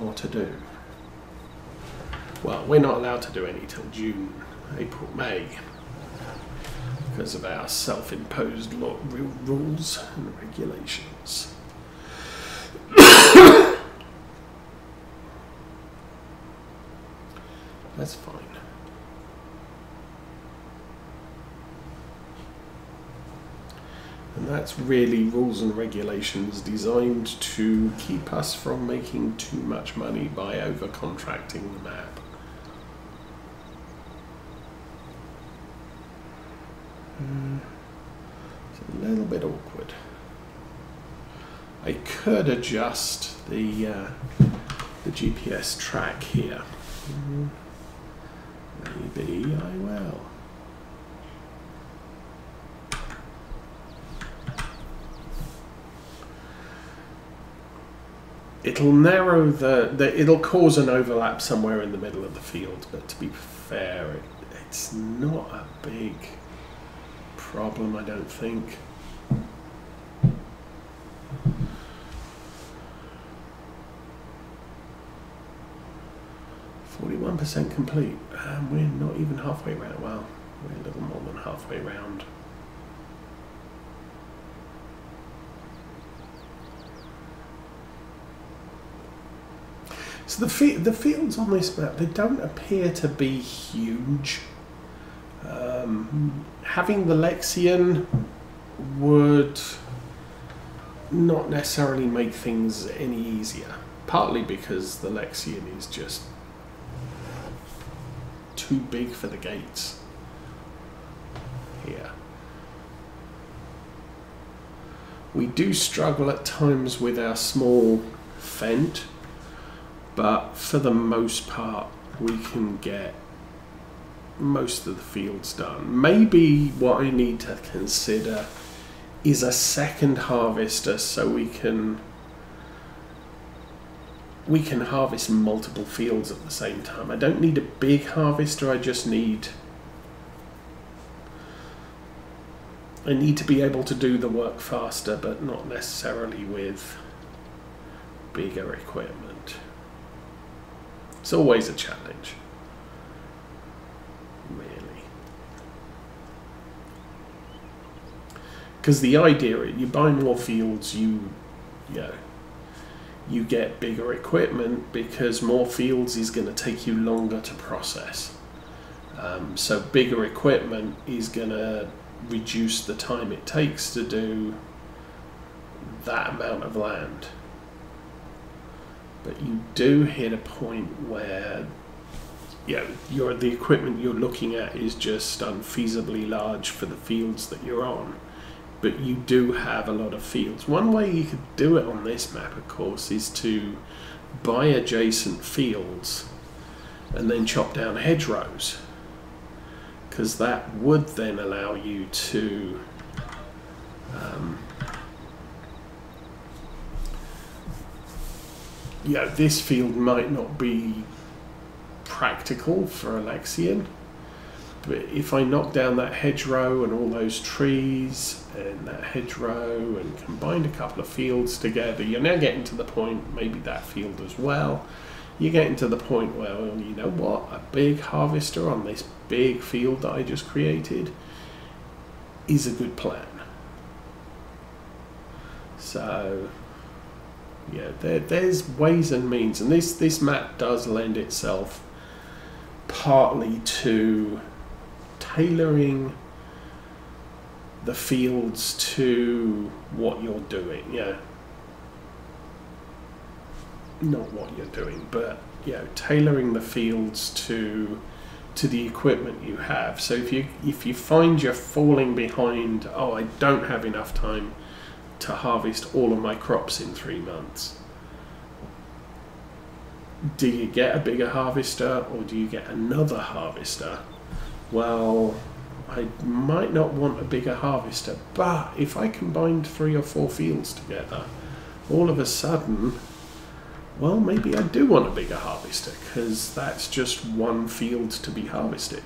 more to do. Well, we're not allowed to do any till June, April, May because of our self-imposed law, rules and regulations. That's fine. And that's really rules and regulations designed to keep us from making too much money by over contracting the map. Mm. It's a little bit awkward. I could adjust the uh, the GPS track here. Mm. Maybe I will. It'll narrow the, the, it'll cause an overlap somewhere in the middle of the field, but to be fair, it, it's not a big problem, I don't think. Forty-one percent complete. Um, we're not even halfway round. Well, we're a little more than halfway round. The the fields on this map they don't appear to be huge. Um, having the Lexion would not necessarily make things any easier. Partly because the Lexion is just too big for the gates here. We do struggle at times with our small Fendt, but for the most part, we can get most of the fields done. Maybe what I need to consider is a second harvester so we can we can harvest multiple fields at the same time. I don't need a big harvester, I just need I need to be able to do the work faster but not necessarily with bigger equipment. It's always a challenge. Really. Because the idea you buy more fields, you you know, you get bigger equipment because more fields is going to take you longer to process. Um, so bigger equipment is going to reduce the time it takes to do that amount of land. But you do hit a point where your the equipment you're looking at is just unfeasibly large for the fields that you're on but you do have a lot of fields. One way you could do it on this map, of course, is to buy adjacent fields and then chop down hedgerows because that would then allow you to um, yeah, this field might not be practical for a Lexion But if I knock down that hedgerow and all those trees and that hedgerow and combine a couple of fields together, you're now getting to the point, maybe that field as well, you're getting to the point where, well, you know what, a big harvester on this big field that I just created is a good plan. So, yeah, there, there's ways and means, and this, this map does lend itself partly to tailoring the fields to what you're doing. Yeah. Not what you're doing, but know, tailoring the fields to to the equipment you have. So if you if you find you're falling behind, oh, I don't have enough time to harvest all of my crops in three months. Do you get a bigger harvester or do you get another harvester well, I might not want a bigger harvester, but if I combined three or four fields together, all of a sudden, well, maybe I do want a bigger harvester because that's just one field to be harvested.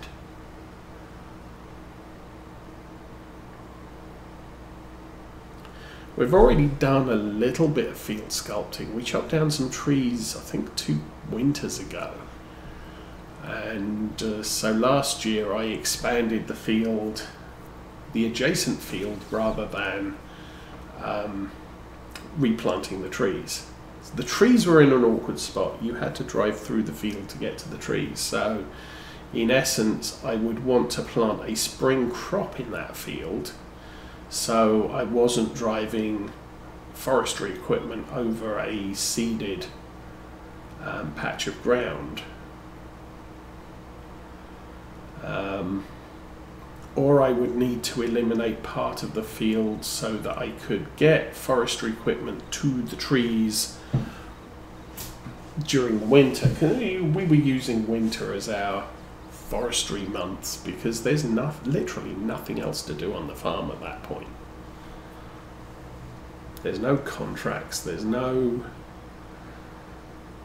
We've already done a little bit of field sculpting. We chopped down some trees, I think, two winters ago. And uh, so last year I expanded the field, the adjacent field, rather than um, replanting the trees. The trees were in an awkward spot. You had to drive through the field to get to the trees. So, in essence, I would want to plant a spring crop in that field so I wasn't driving forestry equipment over a seeded um, patch of ground. Um, or I would need to eliminate part of the field so that I could get forestry equipment to the trees during the winter. We were using winter as our forestry months because there's enough, literally nothing else to do on the farm at that point. There's no contracts, there's no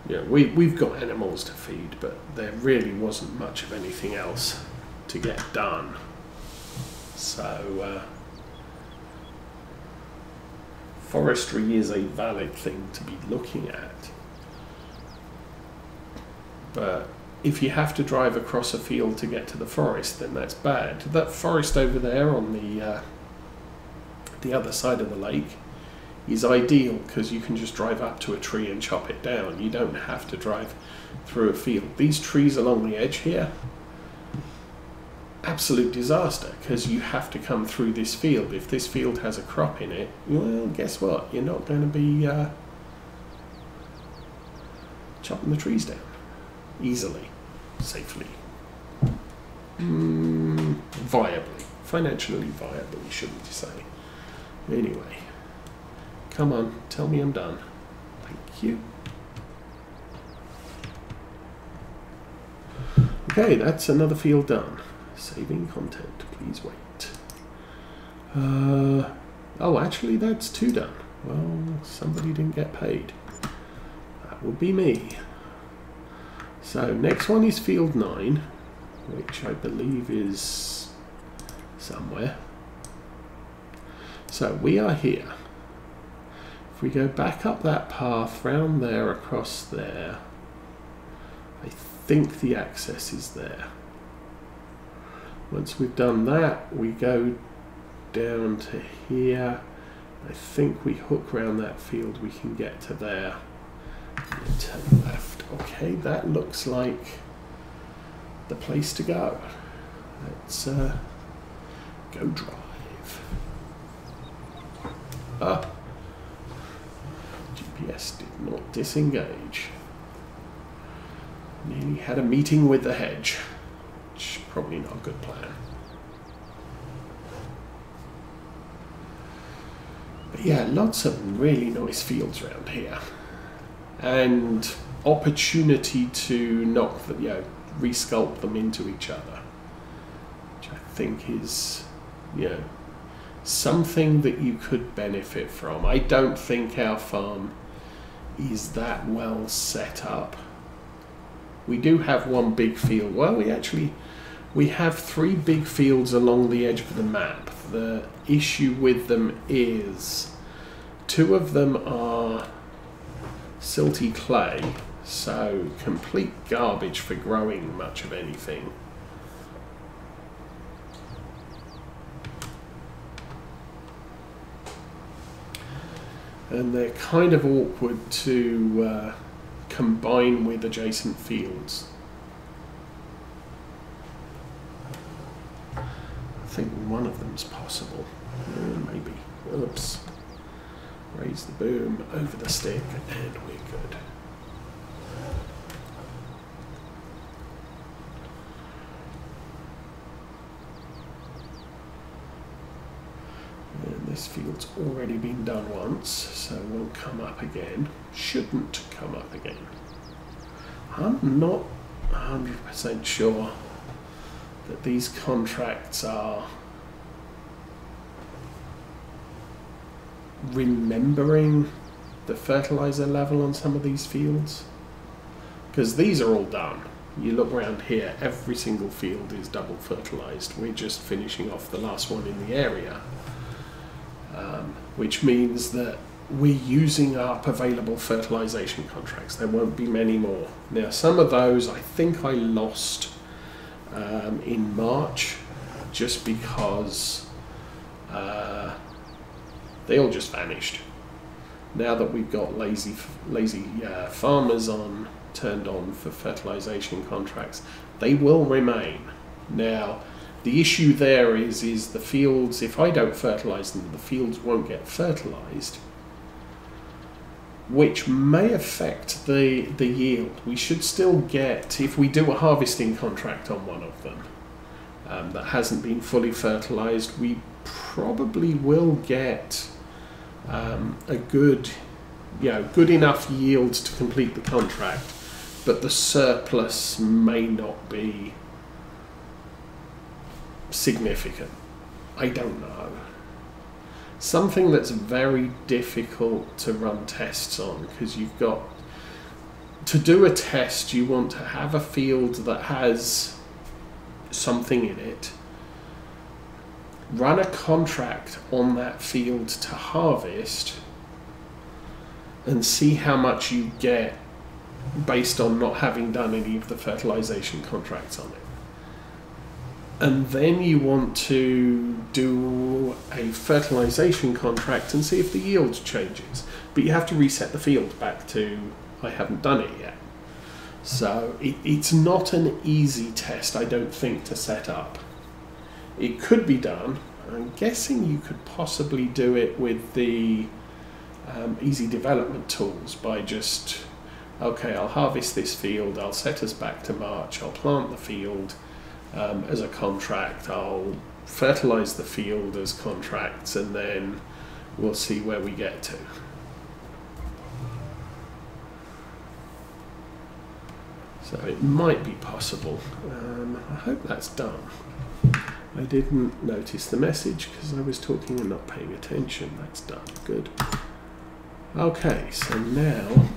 yeah, we, we've got animals to feed, but there really wasn't much of anything else to get done. So, uh, forestry is a valid thing to be looking at. But if you have to drive across a field to get to the forest, then that's bad. That forest over there on the uh, the other side of the lake is ideal because you can just drive up to a tree and chop it down. You don't have to drive through a field. These trees along the edge here, absolute disaster because you have to come through this field. If this field has a crop in it, well, guess what? You're not going to be uh, chopping the trees down easily, safely, mm, viably, financially viably, shouldn't you say? Anyway. Come on, tell me I'm done. Thank you. Okay, that's another field done. Saving content, please wait. Uh, oh, actually that's two done. Well, somebody didn't get paid. That would be me. So next one is field 9, which I believe is somewhere. So we are here. If we go back up that path, round there, across there, I think the access is there. Once we've done that, we go down to here. I think we hook round that field, we can get to there. Okay, that looks like the place to go. Let's uh, go drive. Ah. GPS did not disengage. Nearly had a meeting with the hedge, which probably not a good plan. But yeah, lots of really nice fields around here. And opportunity to knock the, you know, resculpt them into each other. Which I think is, you know, something that you could benefit from. I don't think our farm is that well set up. We do have one big field. Well, we actually we have three big fields along the edge of the map. The issue with them is two of them are silty clay, so complete garbage for growing much of anything. and they're kind of awkward to uh, combine with adjacent fields. I think one of them's possible. Uh, maybe. Oops. Raise the boom over the stick and we're good. This field's already been done once, so won't come up again. Shouldn't come up again. I'm not 100% sure that these contracts are remembering the fertilizer level on some of these fields because these are all done you look around here every single field is double fertilized we're just finishing off the last one in the area um, which means that we're using up available fertilization contracts. There won't be many more. Now, some of those I think I lost um, in March just because uh, they all just vanished. Now that we've got lazy, lazy uh, farmers on turned on for fertilization contracts, they will remain. Now, the issue there is is the fields. If I don't fertilize them, the fields won't get fertilized which may affect the the yield. We should still get if we do a harvesting contract on one of them um, that hasn't been fully fertilized. We probably will get um, a good, you know, good enough yield to complete the contract, but the surplus may not be significant. I don't know something that's very difficult to run tests on because you've got to do a test you want to have a field that has something in it run a contract on that field to harvest and see how much you get based on not having done any of the fertilization contracts on it and then you want to do a fertilization contract and see if the yield changes. But you have to reset the field back to I haven't done it yet. So it, it's not an easy test, I don't think, to set up. It could be done. I'm guessing you could possibly do it with the um, easy development tools by just, okay, I'll harvest this field, I'll set us back to March, I'll plant the field um, as a contract. I'll fertilize the field as contracts and then we'll see where we get to. So it might be possible. Um, I hope that's done. I didn't notice the message because I was talking and not paying attention. That's done. Good. Okay, so now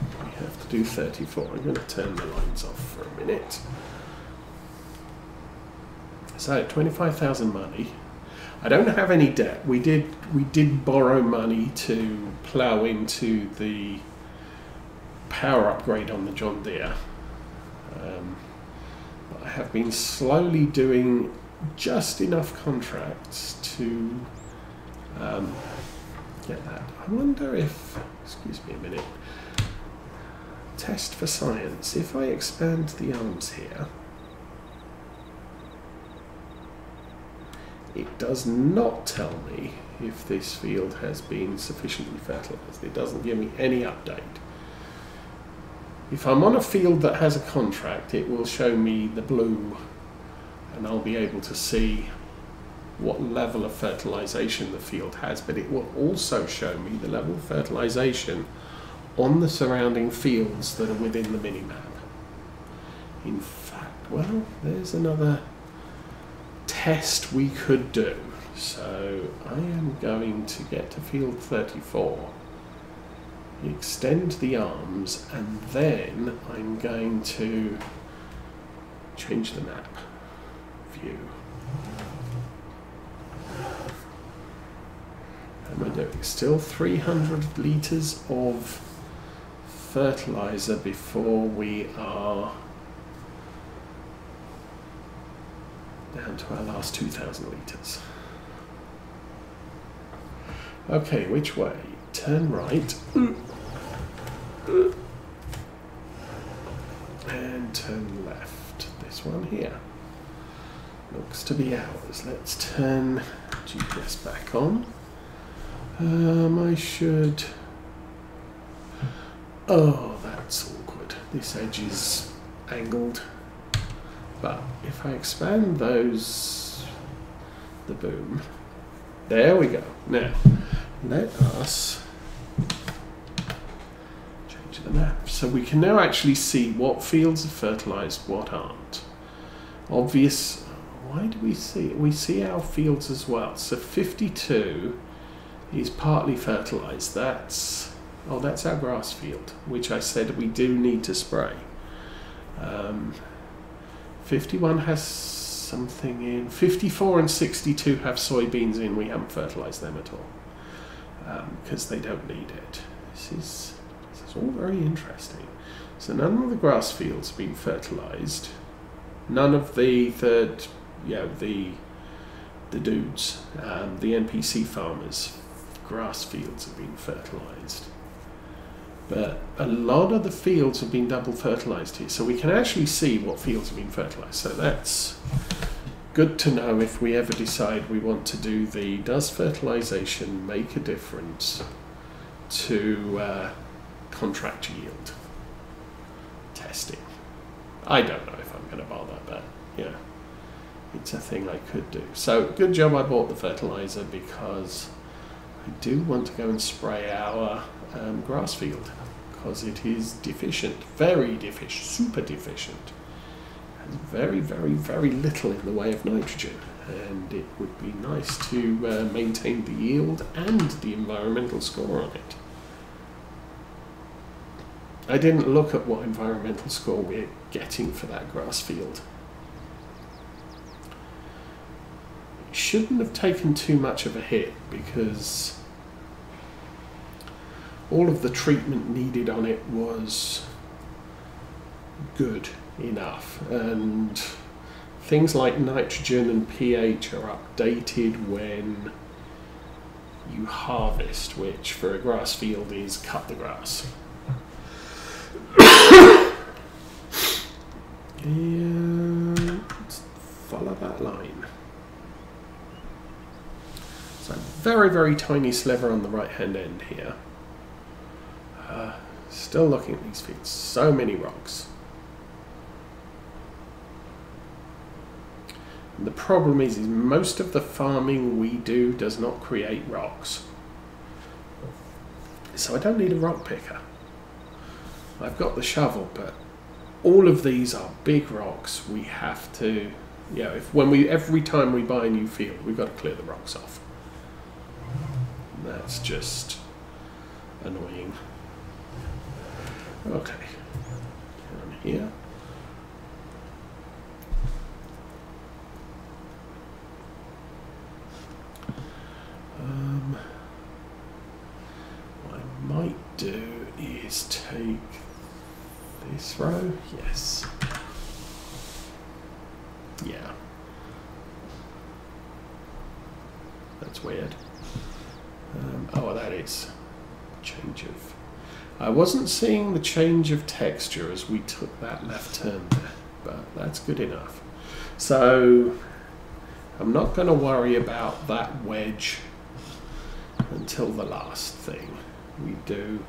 have to do 34. I'm going to turn the lines off for a minute. So twenty-five thousand money. I don't have any debt. We did we did borrow money to plough into the power upgrade on the John Deere. Um, I have been slowly doing just enough contracts to um, get that. I wonder if, excuse me a minute, test for science. If I expand the arms here, It does not tell me if this field has been sufficiently fertilized. It doesn't give me any update. If I'm on a field that has a contract, it will show me the blue and I'll be able to see what level of fertilization the field has, but it will also show me the level of fertilization on the surrounding fields that are within the minimap. In fact, well, there's another test we could do. So I am going to get to field 34, extend the arms, and then I'm going to change the map view. How am I doing? Still 300 litres of fertilizer before we are down to our last 2,000 litres. Okay, which way? Turn right. And turn left. This one here. Looks to be ours. Let's turn GPS back on. Um, I should... Oh, that's awkward. This edge is angled. But if I expand those, the boom, there we go. Now, let us change the map. So we can now actually see what fields are fertilized, what aren't. Obvious, why do we see it? We see our fields as well. So 52 is partly fertilized. That's, oh, that's our grass field, which I said we do need to spray. Um, 51 has something in. 54 and 62 have soybeans in. We haven't fertilised them at all. because um, they don't need it. This is, this is all very interesting. So none of the grass fields have been fertilized. None of the third, know, the the dudes, um, the NPC farmers, grass fields have been fertilized. But a lot of the fields have been double fertilized here, so we can actually see what fields have been fertilized. So that's good to know if we ever decide we want to do the does fertilization make a difference to uh, contract yield testing. I don't know if I'm going to bother, but yeah, it's a thing I could do. So good job I bought the fertilizer because I do want to go and spray our um, grass field because it is deficient, very deficient, super deficient. Has very, very, very little in the way of nitrogen, and it would be nice to uh, maintain the yield and the environmental score on it. I didn't look at what environmental score we're getting for that grass field. It shouldn't have taken too much of a hit because all of the treatment needed on it was good enough and things like nitrogen and pH are updated when you harvest which for a grass field is cut the grass. And follow that line. So very very tiny sliver on the right hand end here still looking at these feet. So many rocks. And the problem is, is most of the farming we do does not create rocks. So I don't need a rock picker. I've got the shovel, but all of these are big rocks. We have to, you know, if when we every time we buy a new field, we've got to clear the rocks off. That's just annoying. Okay. Here. Um, what I might do is take this row. Yes. Yeah. That's weird. Um, oh, that is change of I wasn't seeing the change of texture as we took that left turn there, but that's good enough. So I'm not going to worry about that wedge until the last thing. We do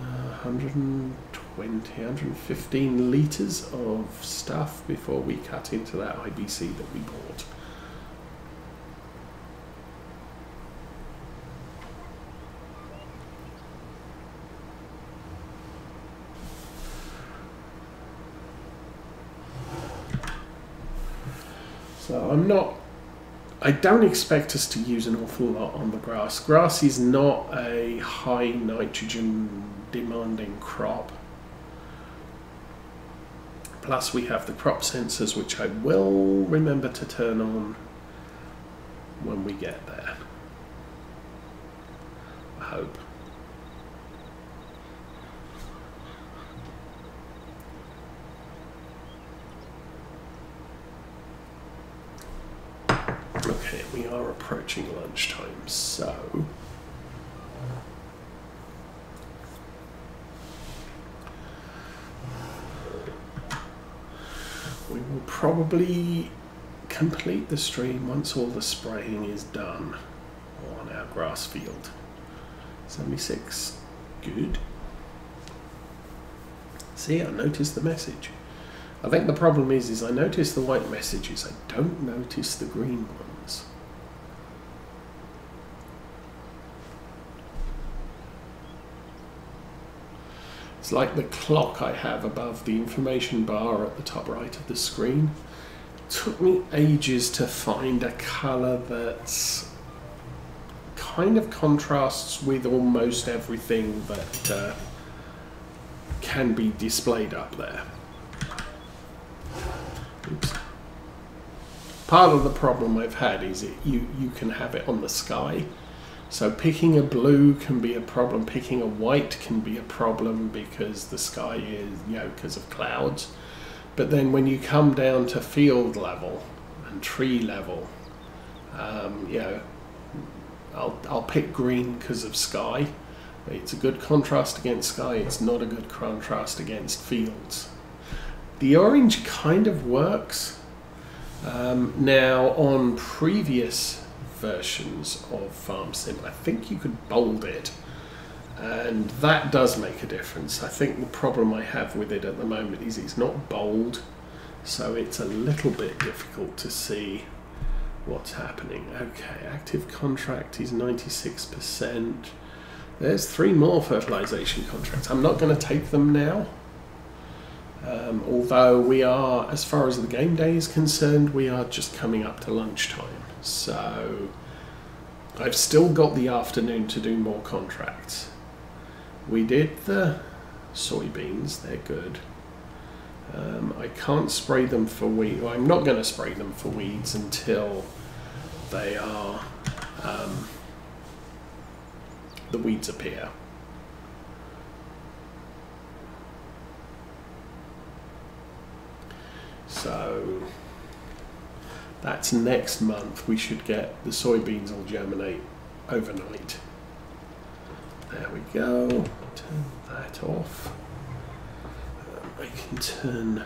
uh, 120, 115 litres of stuff before we cut into that IBC that we bought. So I'm not. I don't expect us to use an awful lot on the grass. Grass is not a high nitrogen demanding crop. Plus, we have the crop sensors, which I will remember to turn on when we get there. I hope. Okay, we are approaching lunchtime, so. We will probably complete the stream once all the spraying is done on our grass field. 76. Good. See, I noticed the message. I think the problem is, is I notice the white messages. I don't notice the green ones. It's like the clock I have above the information bar at the top right of the screen. It took me ages to find a colour that kind of contrasts with almost everything that uh, can be displayed up there. Oops. Part of the problem I've had is it, you, you can have it on the sky, So picking a blue can be a problem. Picking a white can be a problem because the sky is, you know, because of clouds. But then when you come down to field level and tree level, um, you know, I'll, I'll pick green because of sky. It's a good contrast against sky. It's not a good contrast against fields. The orange kind of works. Um, now, on previous versions of Farm Sim, I think you could bold it, and that does make a difference. I think the problem I have with it at the moment is it's not bold, so it's a little bit difficult to see what's happening. Okay, active contract is 96%. There's three more fertilization contracts. I'm not going to take them now. Um, although we are, as far as the game day is concerned, we are just coming up to lunchtime. So I've still got the afternoon to do more contracts. We did the soybeans, they're good. Um, I can't spray them for weeds. Well, I'm not going to spray them for weeds until they are um, the weeds appear. So that's next month. We should get the soybeans will germinate overnight. There we go. Turn that off. Um, I can turn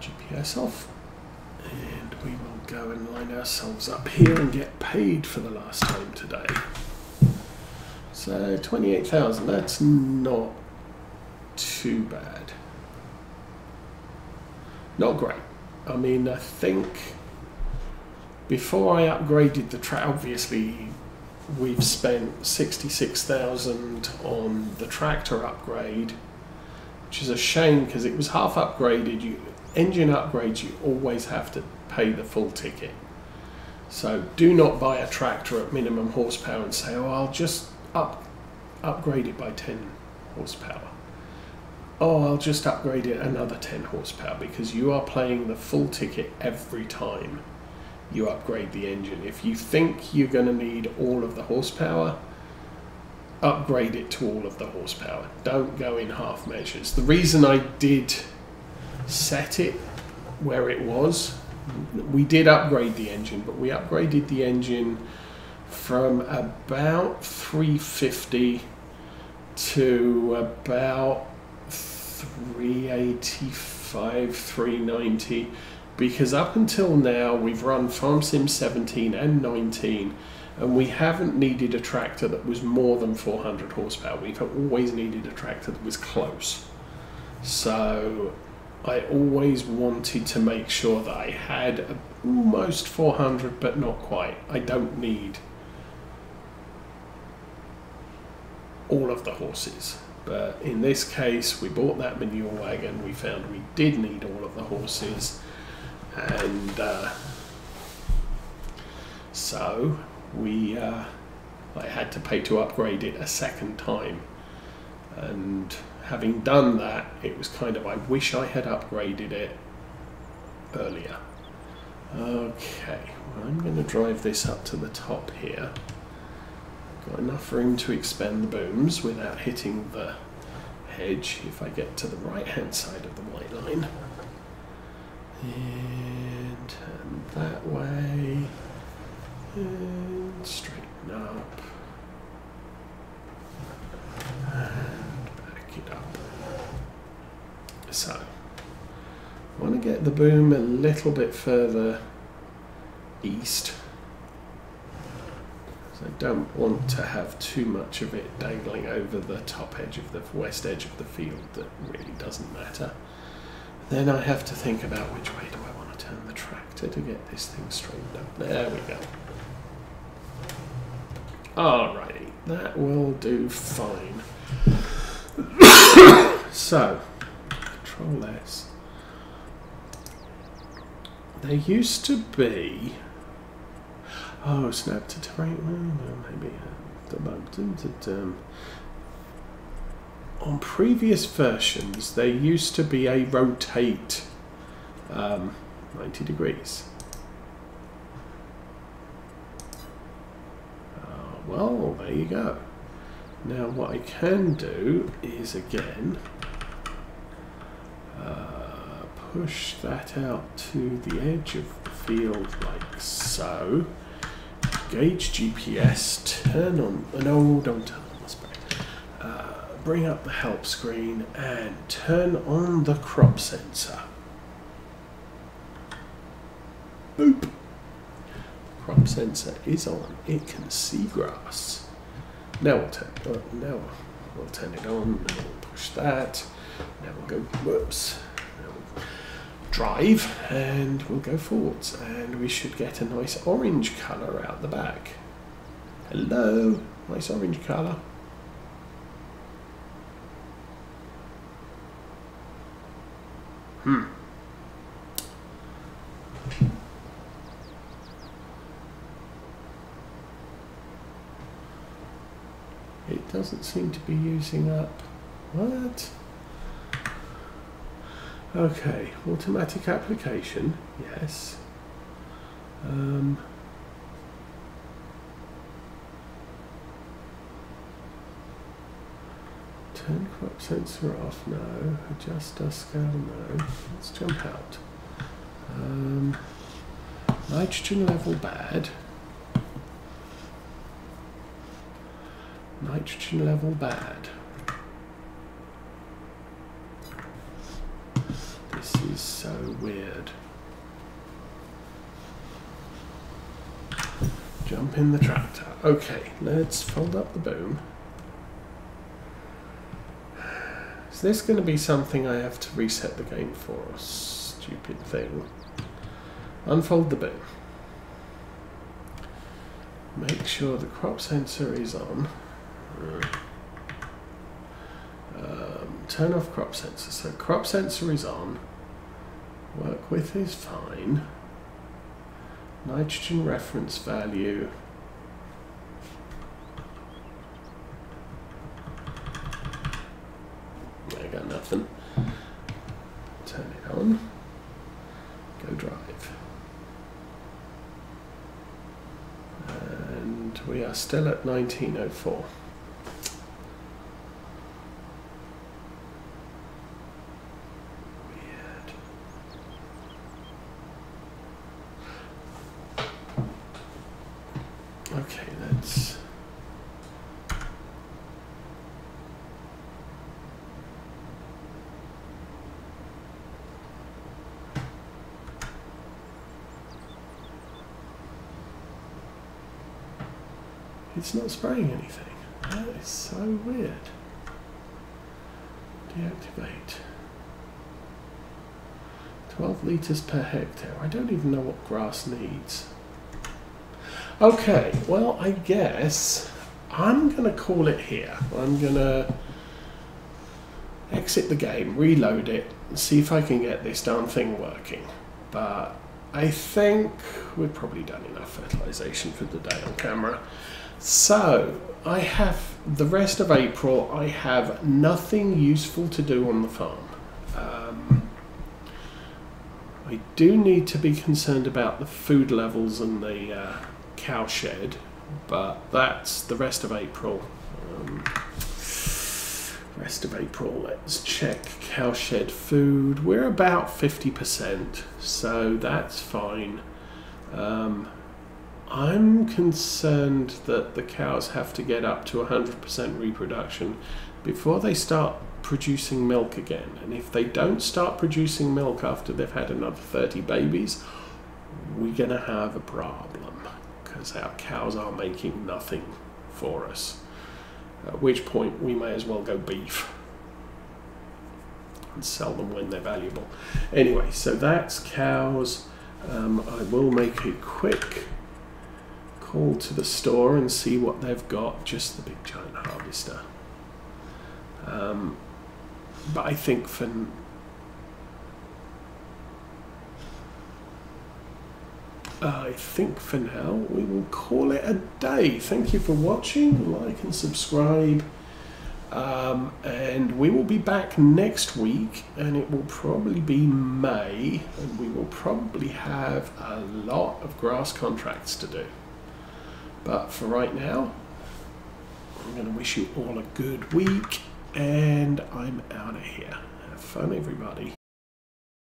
GPS off and we will go and line ourselves up here and get paid for the last time today. So 28,000, that's not too bad. Not great. I mean, I think before I upgraded the track, obviously we've spent 66,000 on the tractor upgrade, which is a shame because it was half upgraded. You engine upgrades, you always have to pay the full ticket. So do not buy a tractor at minimum horsepower and say, "Oh, I'll just up upgrade it by 10 horsepower." Oh, I'll just upgrade it another 10 horsepower because you are playing the full ticket every time you upgrade the engine. If you think you're going to need all of the horsepower, upgrade it to all of the horsepower. Don't go in half measures. The reason I did set it where it was, we did upgrade the engine, but we upgraded the engine from about 350 to about 385, 390 because up until now we've run Farm Sim 17 and 19 and we haven't needed a tractor that was more than 400 horsepower. We've always needed a tractor that was close. So I always wanted to make sure that I had almost 400 but not quite. I don't need all of the horses. But in this case, we bought that manure wagon. We found we did need all of the horses, and uh, so we uh, I had to pay to upgrade it a second time. And having done that, it was kind of I wish I had upgraded it earlier. Okay, well, I'm going to drive this up to the top here. Got enough room to expand the booms without hitting the hedge if I get to the right hand side of the white line. And turn that way. And straighten up. And back it up. So, I want to get the boom a little bit further east. So I don't want to have too much of it dangling over the top edge of the west edge of the field that really doesn't matter. Then I have to think about which way do I want to turn the tractor to get this thing straightened up. There we go. Alrighty, that will do fine. so, control S. There used to be Oh, snap to terrain. Well, maybe. Um, on previous versions, there used to be a rotate um, 90 degrees. Well, there you go. Now what I can do is again uh, push that out to the edge of the field like so. Gauge GPS, turn on, no don't turn on the spray. Uh, bring up the help screen and turn on the crop sensor. Boop. Crop sensor is on, it can see grass. Now we'll turn. Uh, now we'll turn it on. Now we'll push that. Now we'll go. Whoops. Drive, and we'll go forwards, and we should get a nice orange colour out the back. Hello, nice orange colour. Hmm. It doesn't seem to be using up. What? Okay, automatic application, yes. Um, turn crop sensor off, no. Adjust dust scale, no. Let's jump out. Um, nitrogen level bad. Nitrogen level bad. This is so weird. Jump in the tractor. Okay, let's fold up the boom. Is this going to be something I have to reset the game for? Stupid thing. Unfold the boom. Make sure the crop sensor is on. Um, turn off crop sensor. So crop sensor is on. Work with is fine. Nitrogen reference value. I got nothing. Turn it on. Go drive. And we are still at 1904. Weird. Okay, let's. It's not spraying anything. That is so weird. Deactivate. 12 litres per hectare. I don't even know what grass needs. Okay, well, I guess I'm going to call it here. I'm going to exit the game, reload it, and see if I can get this darn thing working. But I think we've probably done enough fertilization for the day on camera. So, I have the rest of April, I have nothing useful to do on the farm. Um, I do need to be concerned about the food levels and the uh, cow shed, but that's the rest of April. Um, rest of April, let's check cow shed food. We're about 50%, so that's fine. Um, I'm concerned that the cows have to get up to 100% reproduction before they start producing milk again. And if they don't start producing milk after they've had another 30 babies, we're going to have a problem because our cows are making nothing for us. At which point we may as well go beef and sell them when they're valuable. Anyway, so that's cows. Um, I will make a quick call to the store and see what they've got. Just the big giant harvester. Um, but I think for I think for now we will call it a day. Thank you for watching. Like and subscribe. Um, and we will be back next week, and it will probably be May, and we will probably have a lot of grass contracts to do. But for right now, I'm going to wish you all a good week, and I'm out of here. Have fun, everybody.